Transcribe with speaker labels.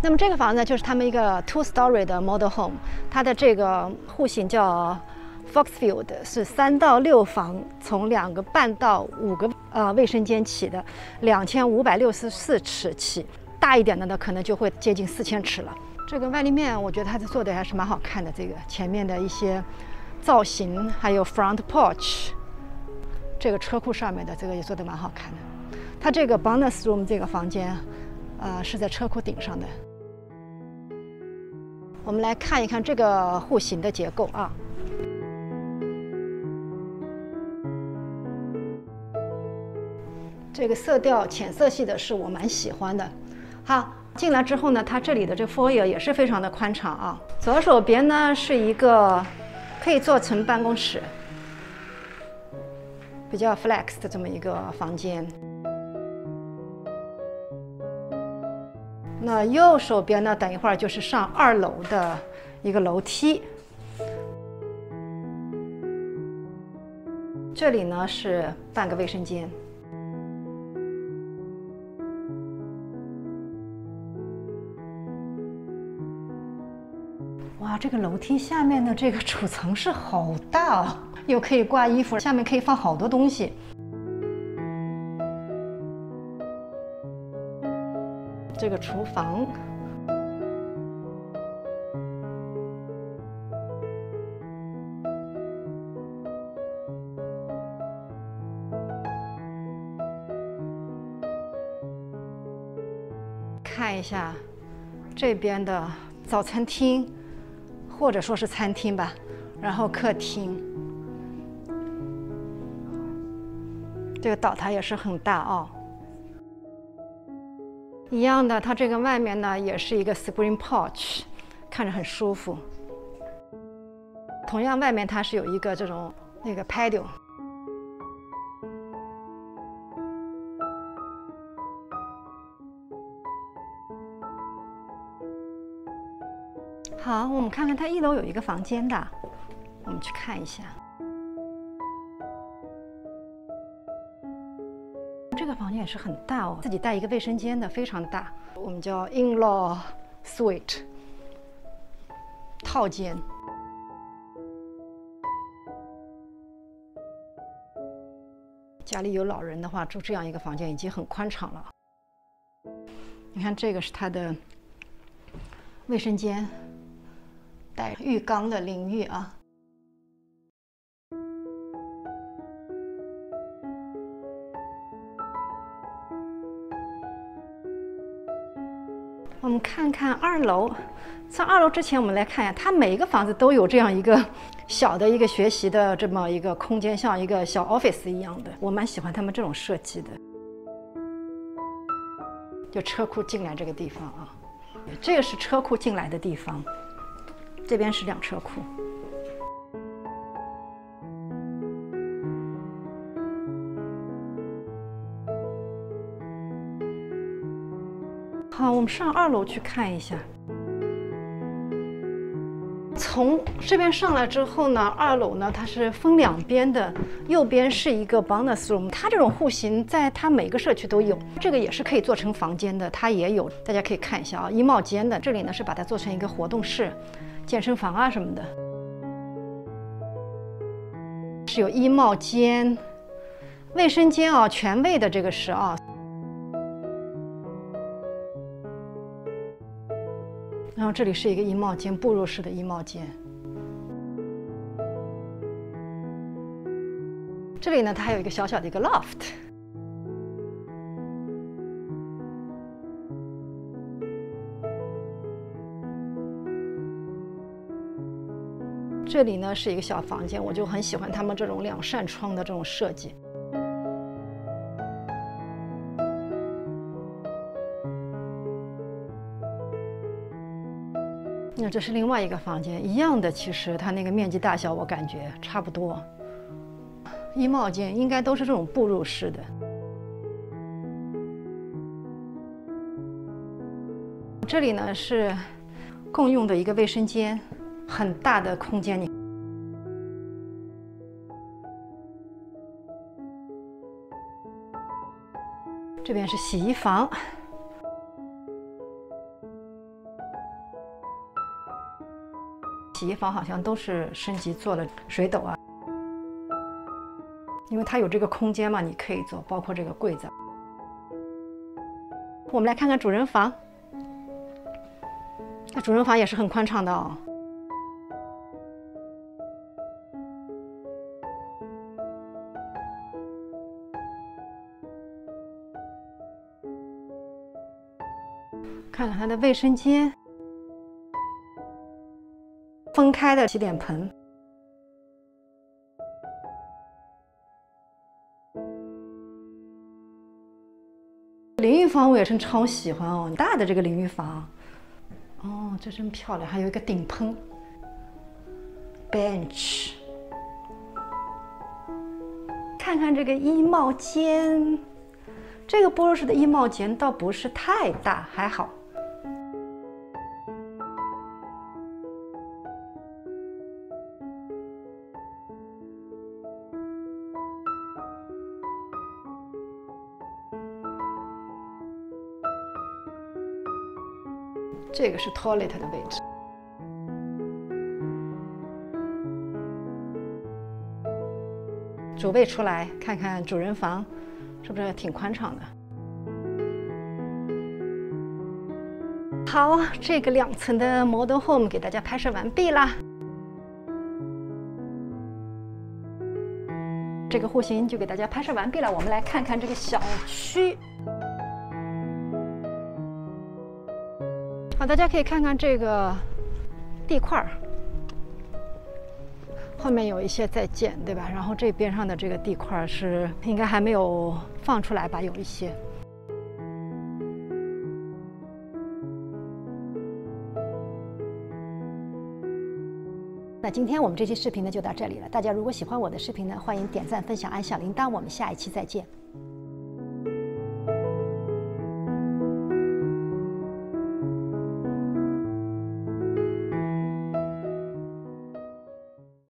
Speaker 1: 那么这个房子，就是他们一个 two-story 的 model home，它的这个户型叫 Foxfield，是三到六房，从两个半到五个呃卫生间起的，两千五百六十四尺起，大一点的呢，可能就会接近四千尺了。这个外立面，我觉得它是做的还是蛮好看的。这个前面的一些造型，还有 front porch，这个车库上面的这个也做的蛮好看的。它这个 bonus room 这个房间，呃，是在车库顶上的。我们来看一看这个户型的结构啊。这个色调浅色系的是我蛮喜欢的。好，进来之后呢，它这里的这 foyer 也是非常的宽敞啊。左手边呢是一个可以做成办公室，比较 flex 的这么一个房间。那右手边呢？等一会儿就是上二楼的一个楼梯。这里呢是半个卫生间。哇，这个楼梯下面的这个储藏室好大哦，又可以挂衣服，下面可以放好多东西。这个厨房，看一下这边的早餐厅，或者说是餐厅吧，然后客厅，这个岛台也是很大哦。一样的，它这个外面呢也是一个 screen porch，看着很舒服。同样，外面它是有一个这种那个 patio。好，我们看看它一楼有一个房间的，我们去看一下。也是很大哦，自己带一个卫生间的，非常大。我们叫 in-law suite 套间。家里有老人的话，住这样一个房间已经很宽敞了。你看，这个是他的卫生间，带浴缸的淋浴啊。我们看看二楼。上二楼之前，我们来看一下，它每一个房子都有这样一个小的一个学习的这么一个空间，像一个小 office 一样的。我蛮喜欢他们这种设计的。就车库进来这个地方啊，这个是车库进来的地方，这边是两车库。好，我们上二楼去看一下。从这边上来之后呢，二楼呢它是分两边的，右边是一个 bonus room。它这种户型在它每个社区都有，这个也是可以做成房间的，它也有，大家可以看一下啊，衣帽间的。这里呢是把它做成一个活动室、健身房啊什么的，是有衣帽间、卫生间啊，全卫的这个是啊。后这里是一个衣帽间，步入式的衣帽间。这里呢，它还有一个小小的一个 loft。这里呢是一个小房间，我就很喜欢他们这种两扇窗的这种设计。这是另外一个房间，一样的，其实它那个面积大小我感觉差不多。衣帽间应该都是这种步入式的。这里呢是共用的一个卫生间，很大的空间。你这边是洗衣房。洗衣房好像都是升级做了水斗啊，因为它有这个空间嘛，你可以做，包括这个柜子。我们来看看主人房，那主人房也是很宽敞的哦。看看它的卫生间，分开的洗脸盆，淋浴房我也是超喜欢哦，大的这个淋浴房，哦，这真漂亮，还有一个顶喷，bench，看看这个衣帽间，这个波洛式的衣帽间倒不是太大，还好。这个是 toilet 的位置。主卫出来看看主人房，是不是挺宽敞的？好，这个两层的 model home 给大家拍摄完毕啦。这个户型就给大家拍摄完毕了，我们来看看这个小区。好，大家可以看看这个地块儿，后面有一些在建，对吧？然后这边上的这个地块是应该还没有放出来吧？有一些。那今天我们这期视频呢就到这里了。大家如果喜欢我的视频呢，欢迎点赞、分享、按小铃铛。我们下一期再见。